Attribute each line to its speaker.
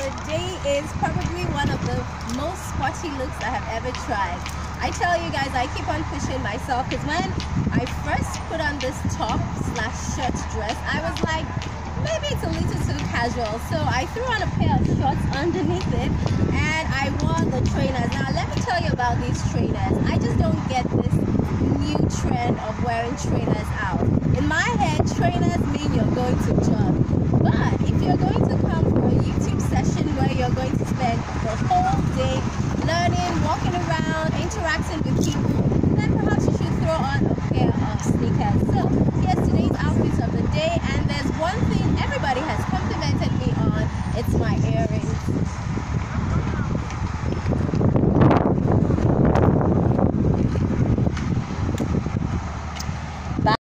Speaker 1: is probably one of the most sporty looks I have ever tried. I tell you guys, I keep on pushing myself because when I first put on this top slash shirt dress, I was like, maybe it's a little too casual. So I threw on a pair of shorts underneath it and I wore the trainers. Now let me tell you about these trainers. I just don't get this new trend of wearing trainers out. In my head, trainers mean you're going to walking around, interacting with people, then perhaps you should throw on a pair of sneakers. So here's today's outfit of the day, and there's one thing everybody has